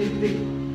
anything.